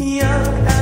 young.